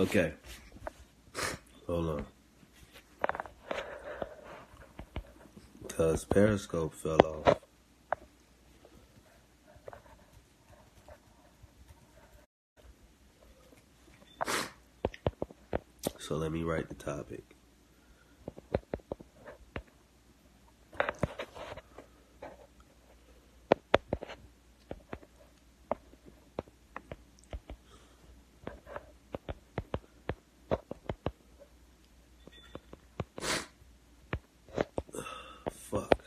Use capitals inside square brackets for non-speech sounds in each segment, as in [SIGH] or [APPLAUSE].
Okay. Hold on. Because Periscope fell off. So let me write the topic. Fuck.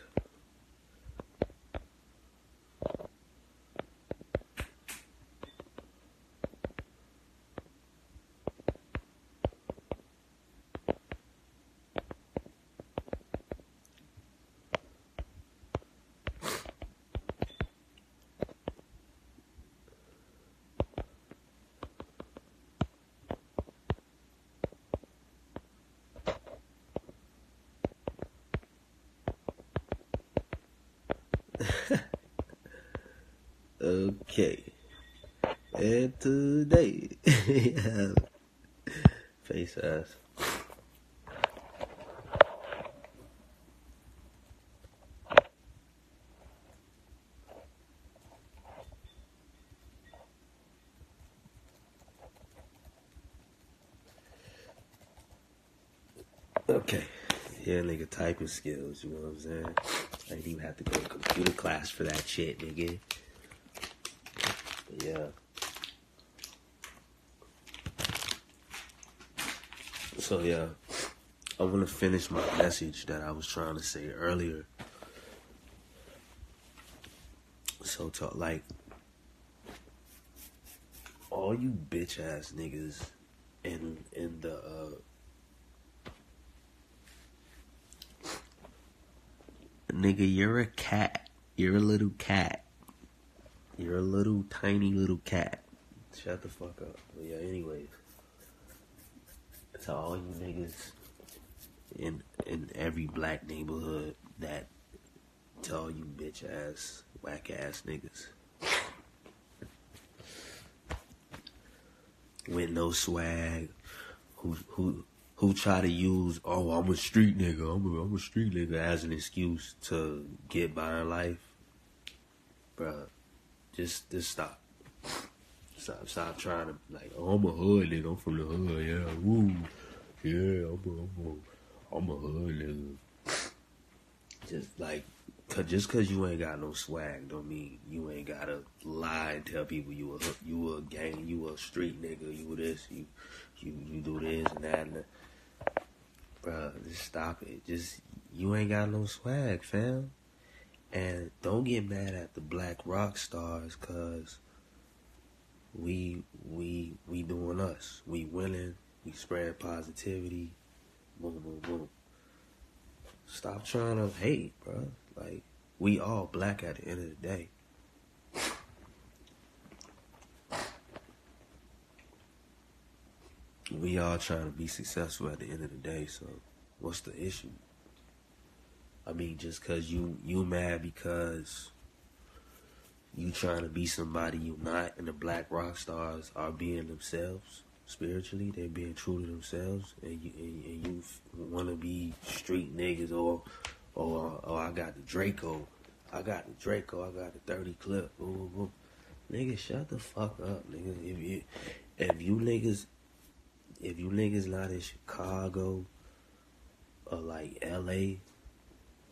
Okay. And today, [LAUGHS] face ass. Okay. Yeah, nigga, typing skills, you know what I'm saying? I didn't even have to go to computer class for that shit, nigga. But yeah. So yeah, I want to finish my message that I was trying to say earlier. So talk like all you bitch ass niggas in in the uh nigga you're a cat. You're a little cat. You're a little tiny little cat. Shut the fuck up. But yeah, anyways. To all you niggas in in every black neighborhood that to all you bitch ass, whack ass niggas. With no swag, who who who try to use oh I'm a street nigga, I'm a, I'm a street nigga as an excuse to get by in life. Bruh, just just stop. Stop stop trying to like oh I'm a hood nigga, I'm from the hood, yeah, woo. Yeah, I'm a I'm a I'm a hood nigga. Just like cause just cause you ain't got no swag don't mean you ain't gotta lie and tell people you a you a gang, you a street nigga, you this, you you you do this and that and. Bruh, just stop it. Just you ain't got no swag, fam. And don't get mad at the black rock stars cause we we we doing us. We winning, we spread positivity. Boom boom boom. Stop trying to hate, bro. Like we all black at the end of the day. We all trying to be successful at the end of the day, so what's the issue? I mean, just cause you you mad because you trying to be somebody you not, and the black rock stars are being themselves spiritually. They're being true to themselves, and you and, and you want to be street niggas, or or or I got the Draco, I got the Draco, I got the thirty clip. Boom, boom, boom. Nigga, shut the fuck up, nigga. If you if you niggas if you niggas not in Chicago or like L.A.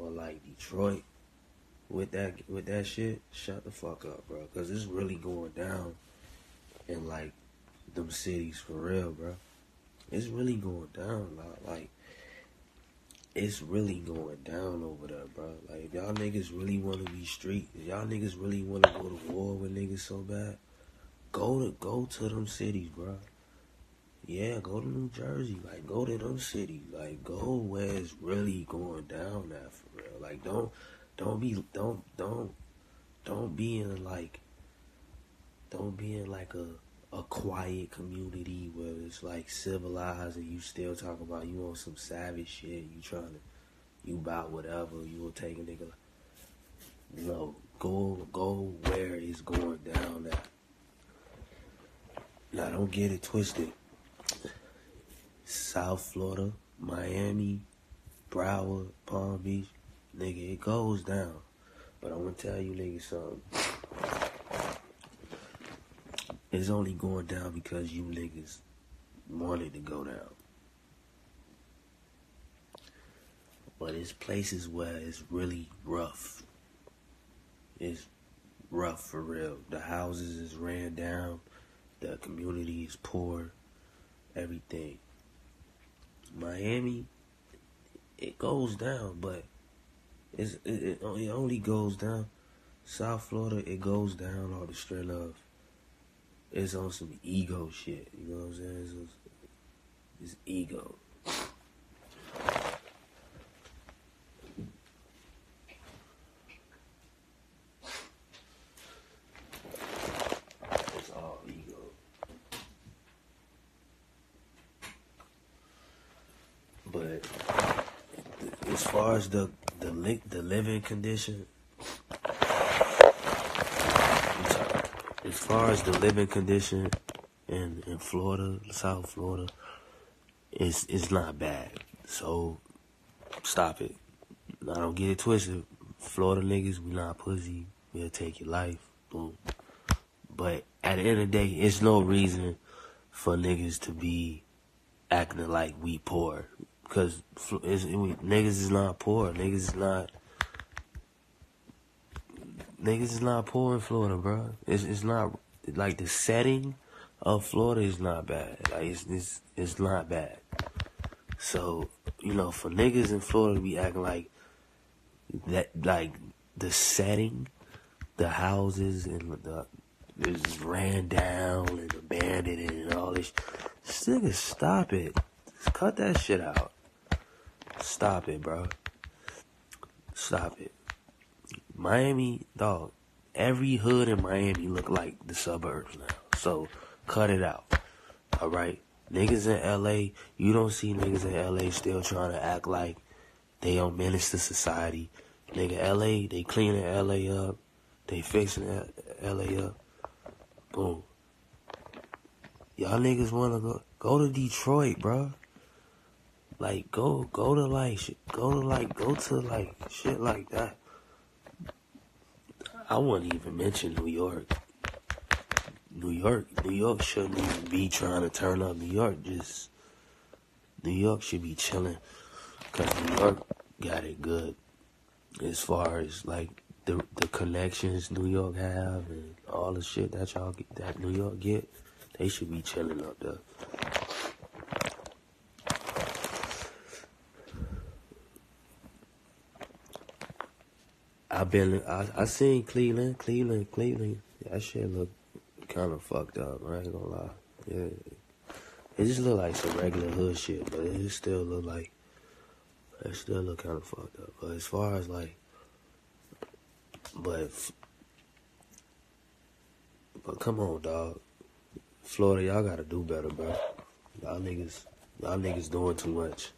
or like Detroit with that with that shit, shut the fuck up, bro. Cause it's really going down in like them cities for real, bro. It's really going down, like, like it's really going down over there, bro. Like if y'all niggas really want to be street, if y'all niggas really want to go to war with niggas so bad, go to go to them cities, bro. Yeah, go to New Jersey. Like, go to them cities. Like, go where it's really going down at for real. Like, don't, don't be, don't, don't, don't be in like, don't be in like a, a quiet community where it's like civilized and you still talk about you on some savage shit. You trying to, you about whatever. You will take a nigga. No, go, go where it's going down at. Now, don't get it twisted South Florida, Miami, Broward, Palm Beach, nigga, it goes down. But I'm gonna tell you nigga, something. It's only going down because you niggas wanted to go down. But it's places where it's really rough. It's rough for real. The houses is ran down. The community is poor. Everything. Miami, it goes down, but it's, it, it only goes down. South Florida, it goes down all the straight of it's on some ego shit. You know what I'm saying? It's, it's ego. It's all ego. But as far as the the li- the living condition, as far as the living condition in in Florida, South Florida, it's it's not bad. So stop it. I don't get it twisted. Florida niggas, we not pussy. We'll take your life. Boom. But at the end of the day, it's no reason for niggas to be acting like we poor. Cause it's, it, niggas is not poor. Niggas is not. Niggas is not poor in Florida, bro. It's it's not like the setting of Florida is not bad. Like it's it's it's not bad. So you know, for niggas in Florida to be acting like that, like the setting, the houses and the is ran down and abandoned and all this. This nigga, stop it. Just cut that shit out. Stop it, bro. Stop it. Miami, dog. Every hood in Miami look like the suburbs now. So cut it out. All right. Niggas in LA, you don't see niggas in LA still trying to act like they don't menace to society. Nigga, LA, they cleaning LA up. They fixing LA up. Boom. Y'all niggas wanna go go to Detroit, bro. Like go go to like go to like go to like shit like that. I wouldn't even mention New York. New York, New York shouldn't even be trying to turn up. New York just New York should be chilling, cause New York got it good as far as like the the connections New York have and all the shit that y'all get, that New York get. They should be chilling up there. I've been, I, I seen Cleveland, Cleveland, Cleveland. That shit look kind of fucked up. I ain't gonna lie. Yeah, it just look like some regular hood shit, but it still look like it still look kind of fucked up. But as far as like, but but come on, dog. Florida, y'all gotta do better, bro. Y'all niggas, y'all niggas doing too much.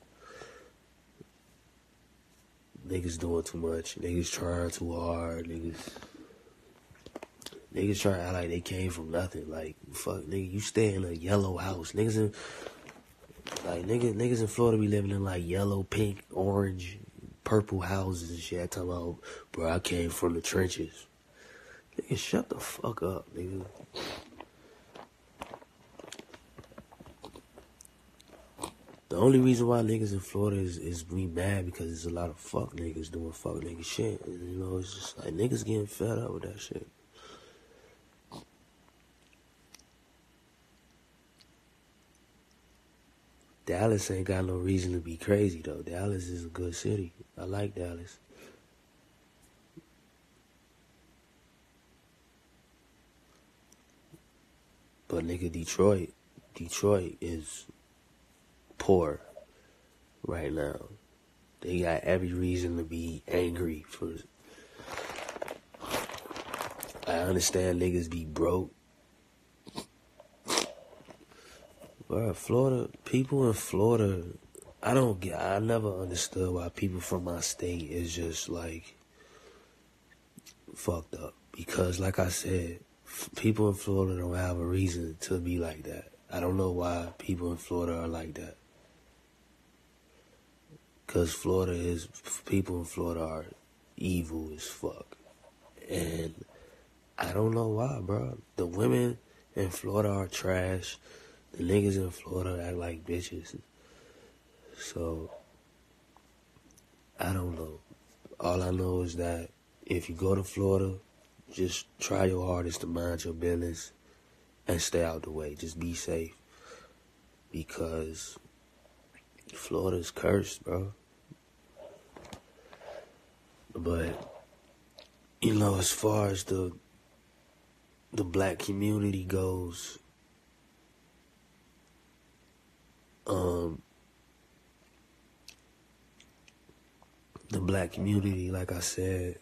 Niggas doing too much. Niggas trying too hard. Niggas. Niggas trying to act like they came from nothing. Like, fuck, nigga, you stay in a yellow house. Niggas in, like, niggas, niggas in Florida be living in, like, yellow, pink, orange, purple houses and shit. I talking about, bro, I came from the trenches. Nigga, shut the fuck up, nigga. The only reason why niggas in Florida is, is we mad because there's a lot of fuck niggas doing fuck nigga shit. And, you know, it's just like niggas getting fed up with that shit. Dallas ain't got no reason to be crazy though. Dallas is a good city. I like Dallas. But nigga, Detroit, Detroit is poor right now. They got every reason to be angry for. I understand niggas be broke. Bro, Florida, people in Florida, I don't get, I never understood why people from my state is just like fucked up. Because, like I said, people in Florida don't have a reason to be like that. I don't know why people in Florida are like that. Cause Florida is people in Florida are evil as fuck, and I don't know why, bro. The women in Florida are trash. The niggas in Florida act like bitches. So I don't know. All I know is that if you go to Florida, just try your hardest to mind your business and stay out the way. Just be safe because Florida's cursed, bro. But you know, as far as the the black community goes, um, the black community, like I said,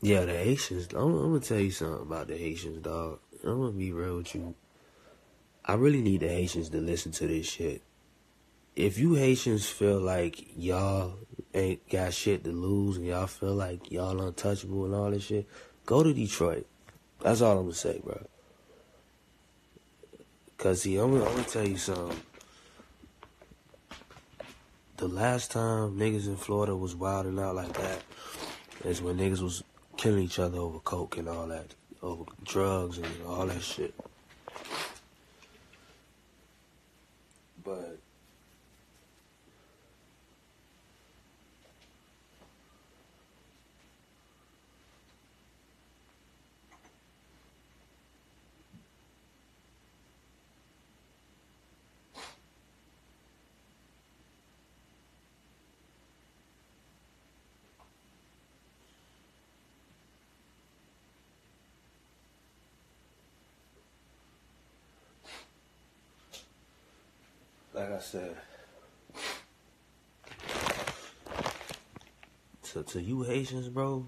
yeah, the Haitians. I'm, I'm, gonna tell you something about the Haitians, dog. I'm gonna be real with you. I really need the Haitians to listen to this shit. If you Haitians feel like y'all ain't got shit to lose and y'all feel like y'all untouchable and all this shit, go to Detroit. That's all I'm gonna say, bro. Cause see, I'm, I'm gonna tell you something. The last time niggas in Florida was wilding out like that is when niggas was killing each other over coke and all that, over drugs and all that shit. But like I said, to to you Haitians, bro,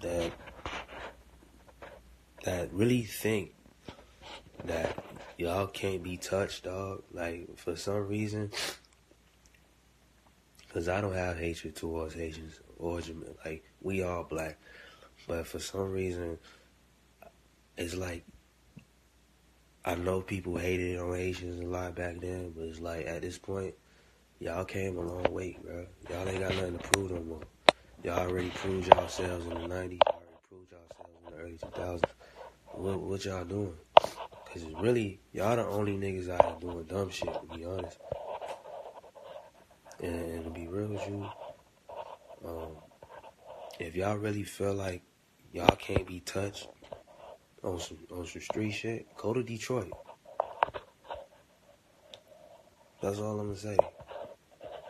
that that really think that y'all can't be touched, dog. Like for some reason, because I don't have hatred towards Haitians or like we all black, but for some reason, it's like I know people hated on Haitians a lot back then, but it's like at this point, y'all came a long way, bro. Y'all ain't got nothing to prove no more. Y'all already proved yourselves in the 90s. Y'all already proved yourselves in the early 2000s. What, what y'all doing? Because it's really, y'all the only niggas out here doing dumb shit, to be honest. And, and to be real with you, um, if y'all really feel like y'all can't be touched, on some on some street shit, go to Detroit. That's all I'm gonna say.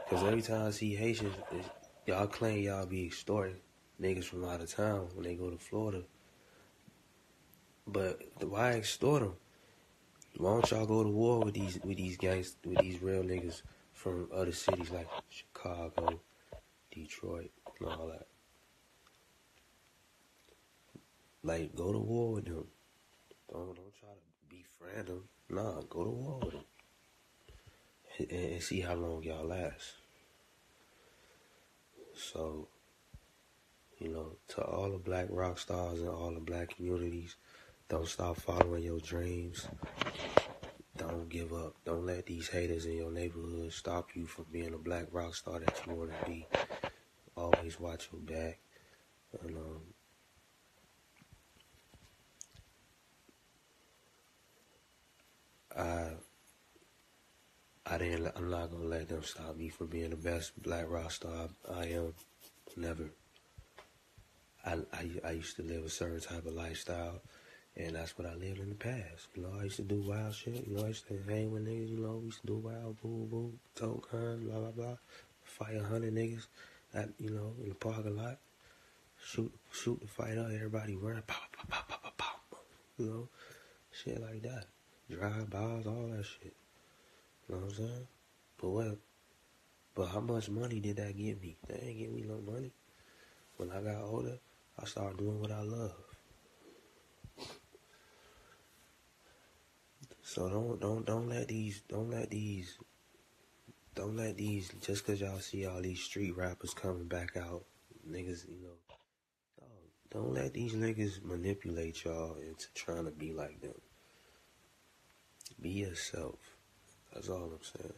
Cause every time I see Haitians, y'all claim y'all be extorting niggas from out of town when they go to Florida. But why extort them? Why don't y'all go to war with these with these gangs with these real niggas from other cities like Chicago, Detroit, and all that? Like, go to war with them. Don't don't try to befriend them. Nah, go to war with them. And, and see how long y'all last. So, you know, to all the black rock stars and all the black communities, don't stop following your dreams. Don't give up. Don't let these haters in your neighborhood stop you from being a black rock star that you want to be. Always watch your back. And um, I uh, I didn't. I'm not gonna let them stop me from being the best black rock star I am. Never. I, I, I used to live a certain type of lifestyle, and that's what I lived in the past. You know, I used to do wild shit. You know, I used to hang with niggas. You know, we used to do wild, boom, boom, tote guns, blah blah blah. Fight a hundred niggas at you know in the parking lot. Shoot, shoot the fight up. Everybody running, pop, pop, pop, pop, pop, pop. You know, shit like that drive bys, all that shit. You know what I'm saying? But what? But how much money did that give me? That ain't give me no money. When I got older, I started doing what I love. So don't don't don't let these don't let these don't let these just cause y'all see all these street rappers coming back out, niggas, you know. Don't let these niggas manipulate y'all into trying to be like them. Be yourself. That's all I'm saying.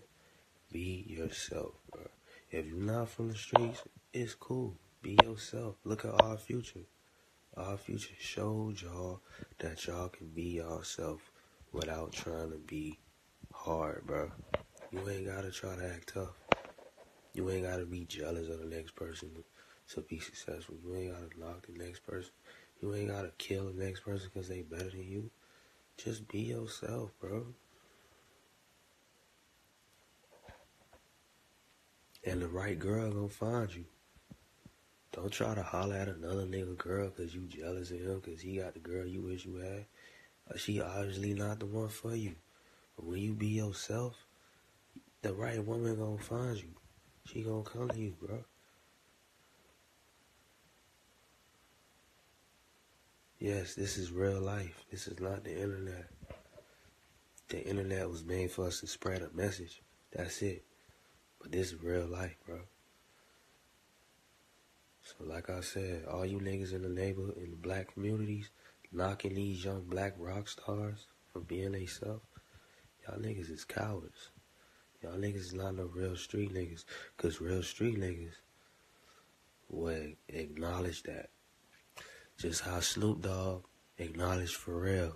Be yourself, bro. If you're not from the streets, it's cool. Be yourself. Look at our future. Our future showed y'all that y'all can be yourself without trying to be hard, bro. You ain't gotta try to act tough. You ain't gotta be jealous of the next person to be successful. You ain't gotta knock the next person. You ain't gotta kill the next person because they better than you. Just be yourself, bro. And the right girl gonna find you. Don't try to holler at another nigga girl cause you jealous of him cause he got the girl you wish you had. Uh, she obviously not the one for you. But when you be yourself, the right woman gonna find you. She gonna come to you, bro. Yes, this is real life. This is not the internet. The internet was made for us to spread a message. That's it. But this is real life, bro. So like I said, all you niggas in the neighborhood, in the black communities, knocking these young black rock stars for being they self, y'all niggas is cowards. Y'all niggas is not no real street niggas. Cause real street niggas would acknowledge that. Just how Snoop Dogg acknowledged Pharrell.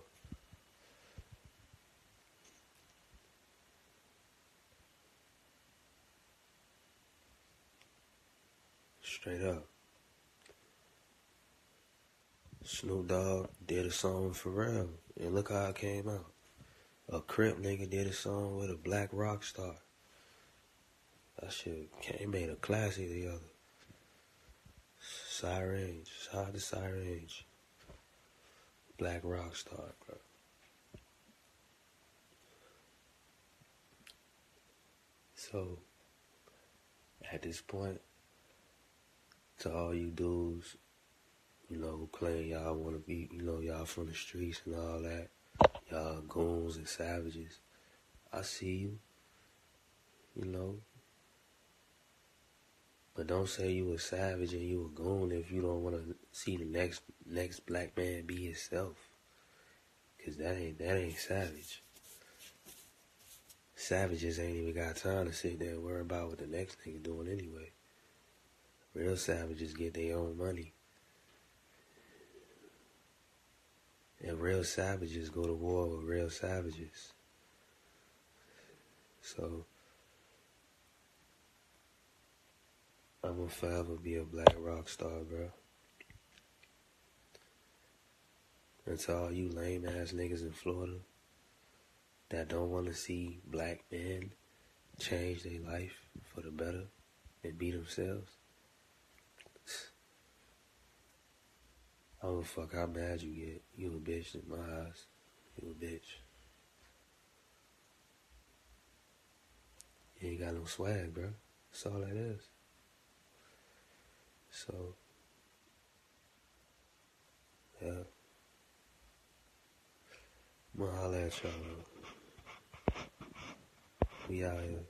Straight up. Snoop Dogg did a song with Pharrell, and look how it came out. A Crip nigga did a song with a black rock star. That shit came made a classic together. Sirange, shout out to Sirange. Black rock star, bro. So, at this point, to all you dudes, you know, who claim y'all want to be, you know, y'all from the streets and all that, y'all goons and savages, I see you, you know. But don't say you a savage and you a goon if you don't want to see the next next black man be himself. Cause that ain't that ain't savage. Savages ain't even got time to sit there and worry about what the next nigga doing anyway. Real savages get their own money. And real savages go to war with real savages. So I'm gonna forever be a black rock star, bro. And to all you lame ass niggas in Florida that don't want to see black men change their life for the better and be themselves. I don't fuck how mad you get. You a bitch in my eyes. You a bitch. You ain't got no swag, bro. That's all that is. So, yeah. I'm y'all. We out here.